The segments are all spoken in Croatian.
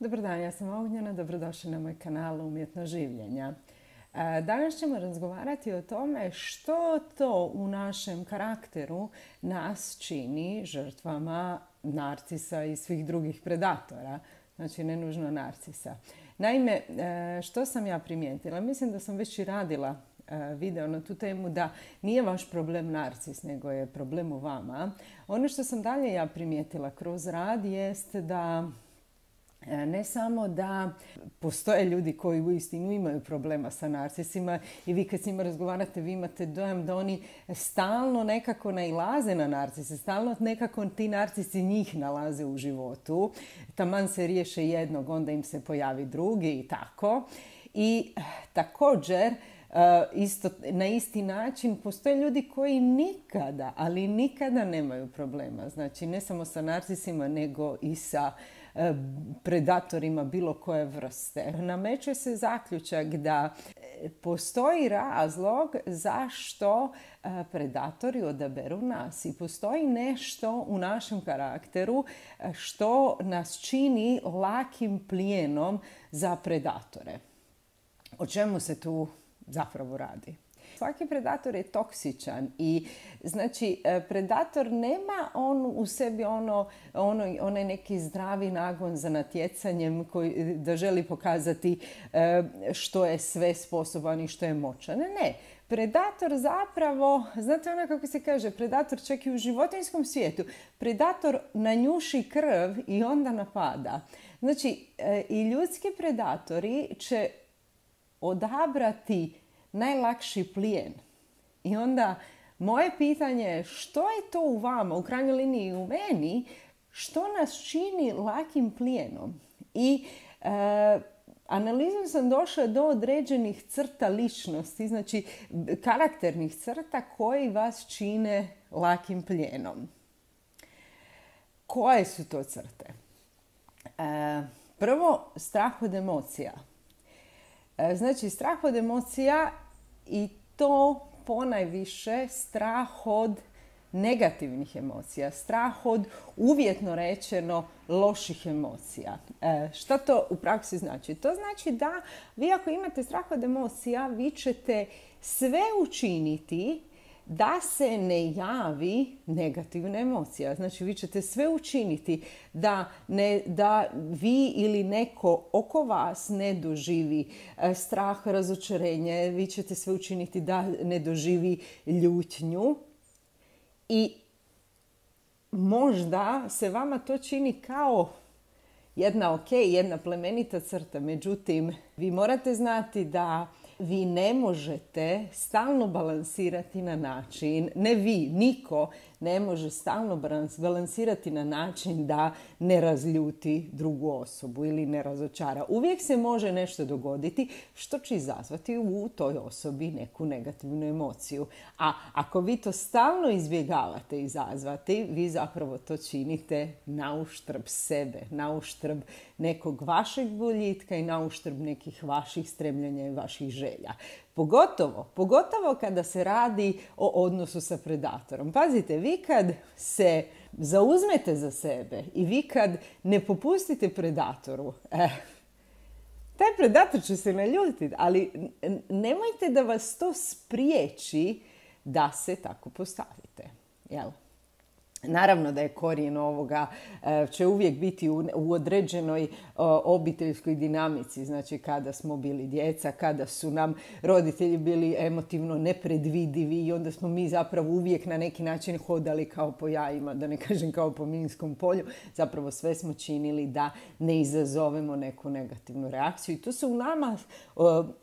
Dobar dan, ja sam Ognjena, dobrodošli na moj kanal Umjetno življenja. E, danas ćemo razgovarati o tome što to u našem karakteru nas čini žrtvama narcisa i svih drugih predatora. Znači, ne nužno narcisa. Naime, e, što sam ja primijetila? Mislim da sam već i radila e, video na tu temu da nije vaš problem narcis, nego je problem u vama. Ono što sam dalje ja primijetila kroz rad jest da ne samo da postoje ljudi koji uistinu imaju problema sa narcisima i vi kad s njima razgovarate vi imate dojam da oni stalno nekako nailaze na narcise, stalno nekako ti narcisi njih nalaze u životu. Taman se riješe jednog, onda im se pojavi drugi i tako. I eh, također isto, na isti način postoje ljudi koji nikada, ali nikada nemaju problema. Znači ne samo sa narcisima nego i sa E, predatorima bilo koje vrste. Nameće se zaključak da e, postoji razlog zašto e, predatori odaberu nas i postoji nešto u našem karakteru što nas čini lakim plijenom za predatore. O čemu se tu zapravo radi? svaki predator je toksičan i znači e, predator nema on u sebi ono, ono, onaj neki zdravi nagon za natjecanjem koji, da želi pokazati e, što je sve sposoban i što je moćan. Ne. Predator zapravo, znate ono kako se kaže, predator čak i u životinskom svijetu, predator nanjuši krv i onda napada. Znači, e, i ljudski predatori će odabrati najlakši plijen. I onda moje pitanje je što je to u vama, u krajnjoj liniji u meni, što nas čini lakim plijenom? I e, analizom sam došla do određenih crta ličnosti, znači karakternih crta koji vas čine lakim plijenom. Koje su to crte? E, prvo, strah od emocija. E, znači, strah od emocija i to ponajviše strah od negativnih emocija, strah od uvjetno rečeno loših emocija. E, šta to u praksi znači? To znači da vi ako imate strah od emocija, vi ćete sve učiniti da se ne javi negativna emocija. Znači vi ćete sve učiniti da, ne, da vi ili neko oko vas ne doživi e, strah, razočarenje. Vi ćete sve učiniti da ne doživi ljutnju. I možda se vama to čini kao jedna ok, jedna plemenita crta. Međutim, vi morate znati da vi ne možete stalno balansirati na način, ne vi, niko ne može stalno balansirati na način da ne razljuti drugu osobu ili ne razočara. Uvijek se može nešto dogoditi što će izazvati u toj osobi neku negativnu emociju. A ako vi to stalno izbjegavate izazvati, vi zapravo to činite na uštrb sebe, na uštrb nekog vašeg boljitka i na uštrb nekih vaših stremljenja i vaših želja. Pogotovo, pogotovo kada se radi o odnosu sa predatorom. Pazite, vi kad se zauzmete za sebe i vi kad ne popustite predatoru, eh, taj predator će se naljutiti, ali nemojte da vas to spriječi da se tako postavite. Jel? Naravno da je korijen ovoga, e, će uvijek biti u određenoj obiteljskoj dinamici, znači kada smo bili djeca, kada su nam roditelji bili emotivno nepredvidivi i onda smo mi zapravo uvijek na neki način hodali kao po jajima, da ne kažem kao po minskom polju, zapravo sve smo činili da ne izazovemo neku negativnu reakciju. I to se u nama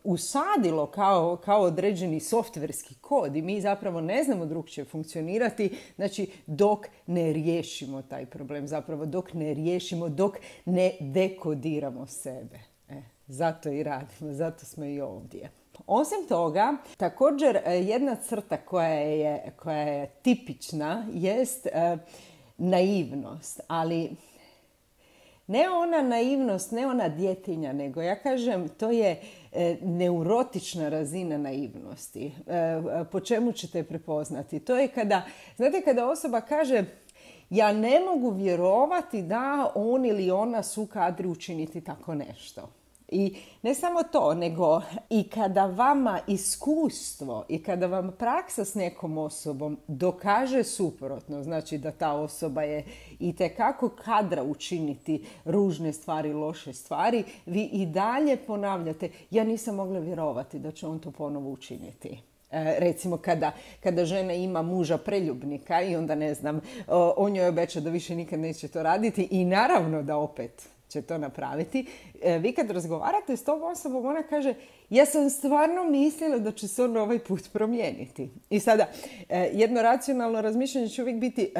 usadilo kao, kao određeni softverski kod i mi zapravo ne znamo drugčije funkcionirati, znači dok ne riješimo taj problem, zapravo dok ne riješimo, dok ne dekodiramo sebe. E, zato i radimo, zato smo i ovdje. Osim toga, također e, jedna crta koja je, koja je tipična jest e, naivnost, ali ne ona naivnost, ne ona djetinja, nego ja kažem to je e, neurotična razina naivnosti. E, po čemu ćete prepoznati? To je kada, znate kada osoba kaže ja ne mogu vjerovati da on ili ona su kadri učiniti tako nešto. I ne samo to, nego i kada vama iskustvo i kada vam praksa s nekom osobom dokaže suprotno, znači da ta osoba je i tekako kadra učiniti ružne stvari, loše stvari, vi i dalje ponavljate, ja nisam mogla vjerovati da će on to ponovo učiniti. E, recimo kada, kada žena ima muža preljubnika i onda ne znam, on joj obeća da više nikad neće to raditi i naravno da opet će to napraviti. E, vi kad razgovarate s tom osobom, ona kaže ja sam stvarno mislila da će se on ovaj put promijeniti. I sada, e, jedno racionalno razmišljanje će uvijek biti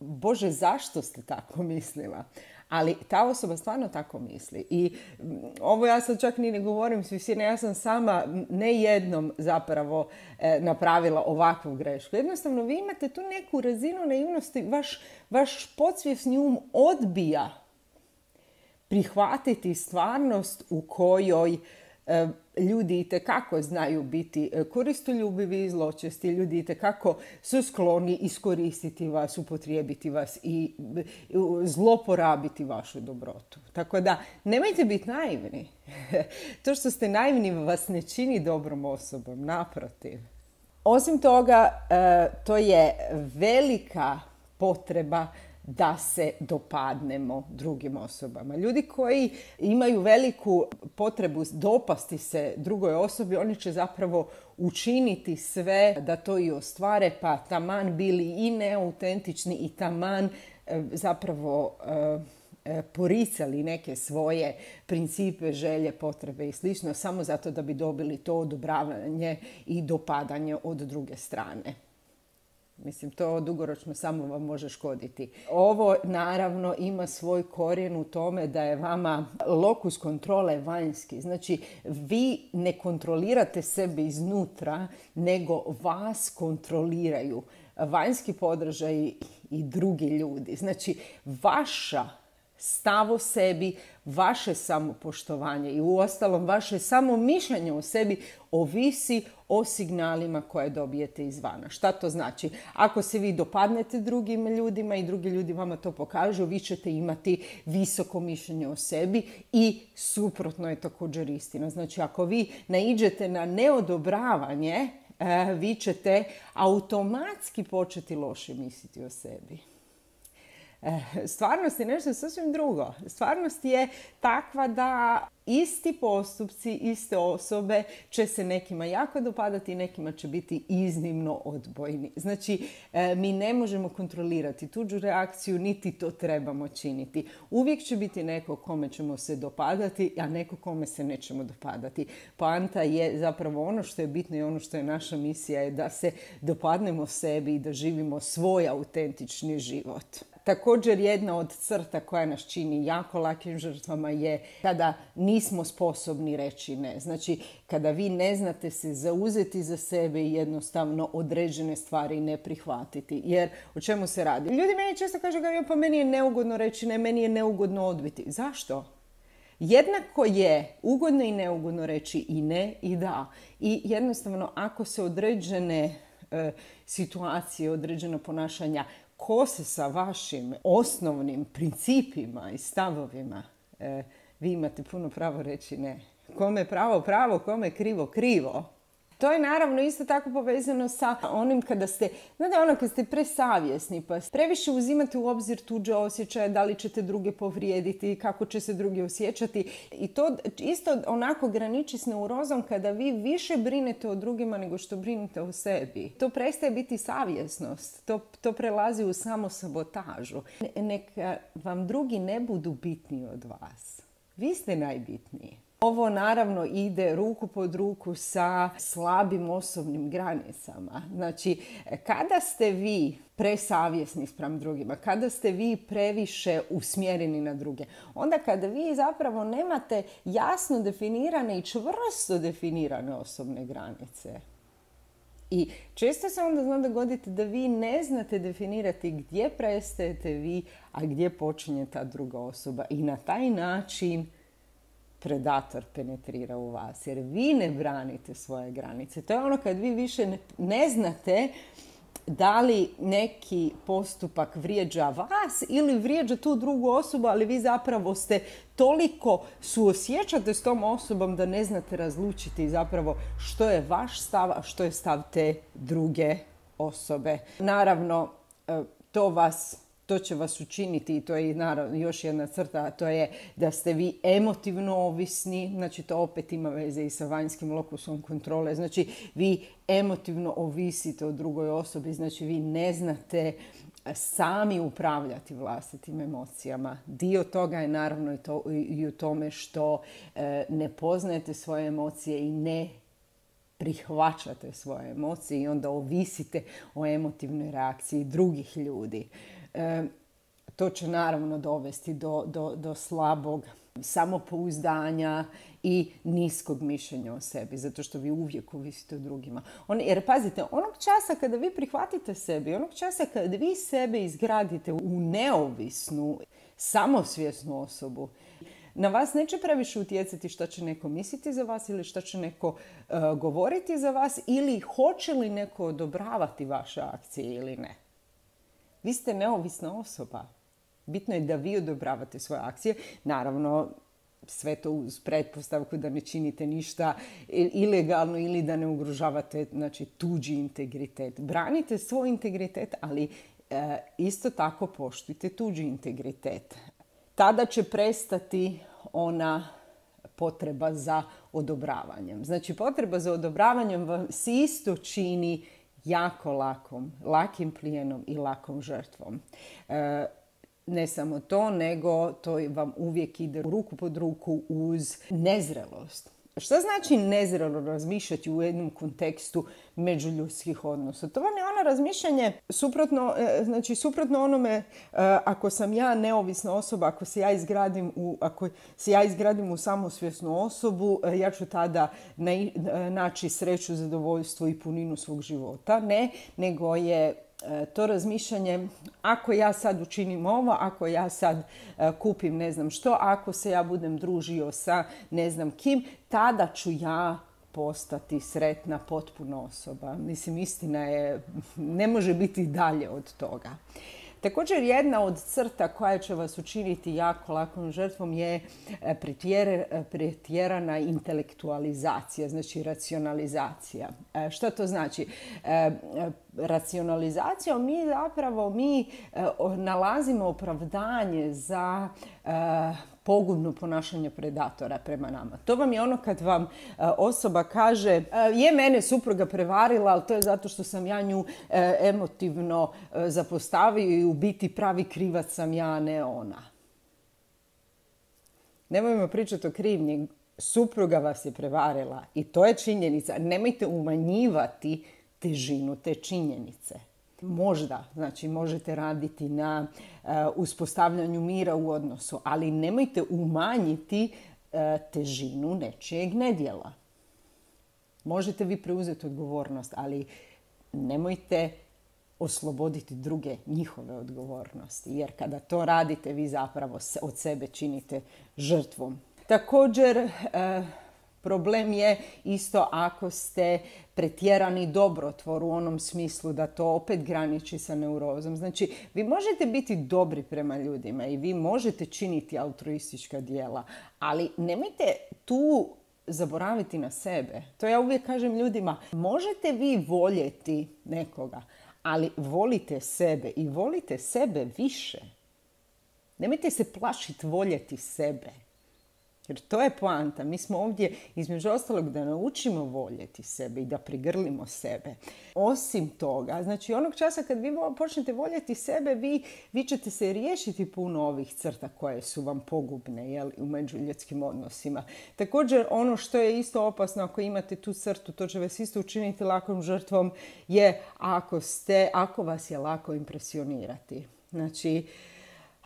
Bože, zašto ste tako mislila? Ali ta osoba stvarno tako misli. I ovo ja sad čak ni ne govorim s visine, ja sam sama ne jednom zapravo e, napravila ovakvu grešku. Jednostavno vi imate tu neku razinu naivnosti, vaš, vaš podsvjesni um odbija prihvatiti stvarnost u kojoj E, ljudi i kako znaju biti e, koristoljubivi i zločesti, ljudi i kako su skloni iskoristiti vas, upotrijebiti vas i zloporabiti vašu dobrotu. Tako da nemojte biti naivni. to što ste naivni vas ne čini dobrom osobom, naprotiv. Osim toga, e, to je velika potreba da se dopadnemo drugim osobama. Ljudi koji imaju veliku potrebu dopasti se drugoj osobi, oni će zapravo učiniti sve da to i ostvare, pa taman bili i neautentični i taman e, zapravo e, e, poricali neke svoje principe, želje, potrebe i slično, samo zato da bi dobili to odobravanje i dopadanje od druge strane. Mislim, to dugoročno samo vam može škoditi. Ovo naravno ima svoj korijen u tome da je vama lokus kontrole vanjski. Znači, vi ne kontrolirate sebe iznutra, nego vas kontroliraju vanjski podržaj i drugi ljudi. Znači, vaša stav o sebi, vaše samopoštovanje i uostalom vaše samo mišljenje o sebi ovisi o signalima koje dobijete izvana. Šta to znači? Ako se vi dopadnete drugim ljudima i drugi ljudi vama to pokažu, vi ćete imati visoko mišljenje o sebi i suprotno je također istina. Znači ako vi naiđete na neodobravanje, eh, vi ćete automatski početi loše misliti o sebi. Eh, stvarnost je nešto sasvim drugo. Stvarnost je takva da isti postupci, iste osobe će se nekima jako dopadati i nekima će biti iznimno odbojni. Znači, eh, mi ne možemo kontrolirati tuđu reakciju, niti to trebamo činiti. Uvijek će biti neko kome ćemo se dopadati, a neko kome se nećemo dopadati. Poanta je zapravo ono što je bitno i ono što je naša misija je da se dopadnemo sebi i da živimo svoj autentični život. Također jedna od crta koja nas čini jako lakim žrtvama je kada nismo sposobni reći ne. Znači kada vi ne znate se zauzeti za sebe i jednostavno određene stvari ne prihvatiti. Jer o čemu se radi? Ljudi meni često kažu pa meni je neugodno reći ne, meni je neugodno odbiti. Zašto? Jednako je ugodno i neugodno reći i ne i da. I jednostavno ako se određene e, situacije, određena ponašanja kose sa vašim osnovnim principima i stavovima, e, vi imate puno pravo reći ne. Kome pravo, pravo, kome krivo, krivo. To je naravno isto tako povezano sa onim kada ste, znate ono kad ste presavjesni pa previše uzimate u obzir tuđe osjećaje, da li ćete druge povrijediti, kako će se drugi osjećati i to isto onako graniči s neurozom kada vi više brinete o drugima nego što brinete o sebi. To prestaje biti savjesnost, to, to prelazi u samosabotažu. Neka vam drugi ne budu bitniji od vas. Vi ste najbitniji. Ovo naravno ide ruku pod ruku sa slabim osobnim granicama. Znači, kada ste vi presavjesni spram drugima, kada ste vi previše usmjereni na druge, onda kada vi zapravo nemate jasno definirane i čvrsto definirane osobne granice. I često se onda zna dogoditi da vi ne znate definirati gdje prestajete vi, a gdje počinje ta druga osoba. I na taj način predator penetrira u vas, jer vi ne branite svoje granice. To je ono kad vi više ne, znate da li neki postupak vrijeđa vas ili vrijeđa tu drugu osobu, ali vi zapravo ste toliko suosjećate s tom osobom da ne znate razlučiti zapravo što je vaš stav, a što je stav te druge osobe. Naravno, e, to vas to će vas učiniti i to je naravno još jedna crta, a to je da ste vi emotivno ovisni, znači to opet ima veze i sa vanjskim lokusom kontrole, znači vi emotivno ovisite o drugoj osobi, znači vi ne znate sami upravljati vlastitim emocijama. Dio toga je naravno i, to, i u tome što e, ne poznajete svoje emocije i ne prihvaćate svoje emocije i onda ovisite o emotivnoj reakciji drugih ljudi. E, to će naravno dovesti do, do, do slabog samopouzdanja i niskog mišljenja o sebi, zato što vi uvijek ovisite o drugima. On, jer pazite, onog časa kada vi prihvatite sebi, onog časa kada vi sebe izgradite u neovisnu, samosvjesnu osobu, na vas neće previše utjecati što će neko misliti za vas ili što će neko e, govoriti za vas ili hoće li neko odobravati vaše akcije ili ne. Vi ste neovisna osoba. Bitno je da vi odobravate svoje akcije. Naravno, sve to uz pretpostavku da ne činite ništa ilegalno ili da ne ugrožavate znači, tuđi integritet. Branite svoj integritet, ali e, isto tako poštujte tuđi integritet. Tada će prestati ona potreba za odobravanjem. Znači potreba za odobravanjem vam se isto čini jako lakom, lakim plijenom i lakom žrtvom. E, ne samo to, nego to vam uvijek ide ruku pod ruku uz nezrelost. Šta znači nezrelo razmišljati u jednom kontekstu međuljudskih odnosa? To vam je ono razmišljanje suprotno, e, znači suprotno onome e, ako sam ja neovisna osoba, ako se ja izgradim u, ako se ja izgradim u samosvjesnu osobu, e, ja ću tada naći sreću, zadovoljstvo i puninu svog života. Ne, nego je to razmišljanje, ako ja sad učinim ovo, ako ja sad e, kupim ne znam što, ako se ja budem družio sa ne znam kim, tada ću ja postati sretna potpuno osoba. Mislim, istina je, ne može biti dalje od toga. Također jedna od crta koja će vas učiniti jako lakom žrtvom je e, pretjerana intelektualizacija, znači racionalizacija. E, što to znači? E, racionalizacijom mi zapravo mi nalazimo opravdanje za pogubno ponašanje predatora prema nama. To vam je ono kad vam e, osoba kaže e, je mene supruga prevarila, ali to je zato što sam ja nju e, emotivno zapostavio i u biti pravi krivac sam ja, ne ona. Nemojmo pričati o krivnji. Supruga vas je prevarila i to je činjenica. Nemojte umanjivati težinu te činjenice. Možda, znači možete raditi na uh, uspostavljanju mira u odnosu, ali nemojte umanjiti uh, težinu nečijeg nedjela. Možete vi preuzeti odgovornost, ali nemojte osloboditi druge njihove odgovornosti. Jer kada to radite, vi zapravo od sebe činite žrtvom. Također, uh, Problem je isto ako ste pretjerani dobrotvor u onom smislu da to opet graniči sa neurozom. Znači, vi možete biti dobri prema ljudima i vi možete činiti altruistička dijela, ali nemojte tu zaboraviti na sebe. To ja uvijek kažem ljudima, možete vi voljeti nekoga, ali volite sebe i volite sebe više. Nemojte se plašiti voljeti sebe. Jer to je poanta. Mi smo ovdje između ostalog da naučimo voljeti sebe i da prigrlimo sebe. Osim toga, znači onog časa kad vi počnete voljeti sebe, vi, vi ćete se riješiti puno ovih crta koje su vam pogubne jel, u međuljudskim odnosima. Također ono što je isto opasno ako imate tu crtu, to će vas isto učiniti lakom žrtvom, je ako, ste, ako vas je lako impresionirati. Znači,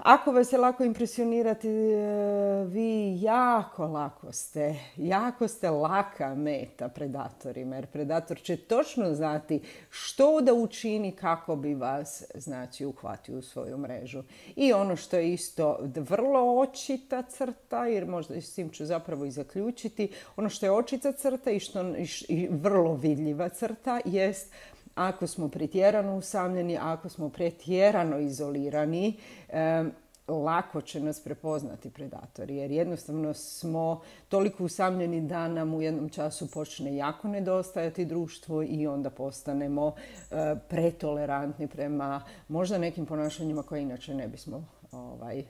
ako vas je lako impresionirati, e, vi jako lako ste, jako ste laka meta predatorima, jer predator će točno znati što da učini kako bi vas, znači, uhvatio u svoju mrežu. I ono što je isto vrlo očita crta, jer možda s tim ću zapravo i zaključiti, ono što je očita crta i što i vrlo vidljiva crta jest ako smo pretjerano usamljeni, ako smo pretjerano izolirani, lako će nas prepoznati predatori jer jednostavno smo toliko usamljeni da nam u jednom času počne jako nedostajati društvo i onda postanemo e, pretolerantni prema možda nekim ponašanjima koje inače ne bismo ovaj,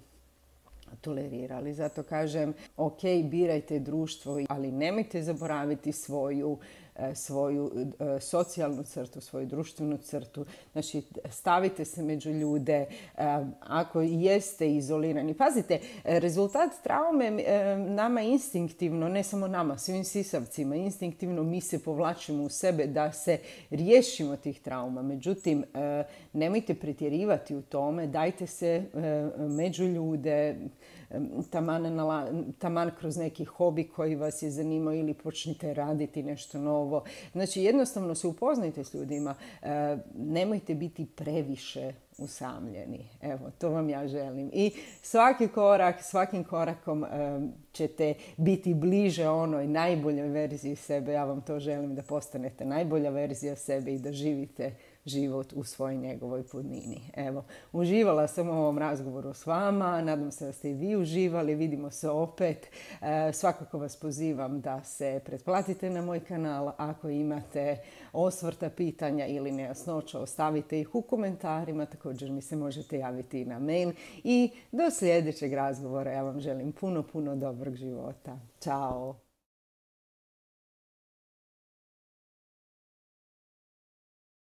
tolerirali. Zato kažem, ok, birajte društvo, ali nemojte zaboraviti svoju svoju e, socijalnu crtu, svoju društvenu crtu. Znači, stavite se među ljude. E, ako jeste izolirani. Pazite, rezultat traume nama instinktivno, ne samo nama, svim sisavcima, instinktivno mi se povlačimo u sebe da se riješimo tih trauma. Međutim, nemojte pretjerivati u tome, dajte se među ljude, taman, taman kroz neki hobi koji vas je zanimao ili počnite raditi nešto novo. Znači jednostavno se upoznajte s ljudima, e, nemojte biti previše usamljeni. Evo, to vam ja želim. I svaki korak, svakim korakom e, ćete biti bliže onoj najboljoj verziji sebe. Ja vam to želim da postanete najbolja verzija sebe i da živite život u svojoj njegovoj punini. Evo, uživala sam u ovom razgovoru s vama, nadam se da ste i vi uživali, vidimo se opet. E, svakako vas pozivam da se pretplatite na moj kanal ako imate osvrta, pitanja ili nejasnoća, ostavite ih u komentarima, također mi se možete javiti i na mail i do sljedećeg razgovora ja vam želim puno, puno dobrog života. Ćao!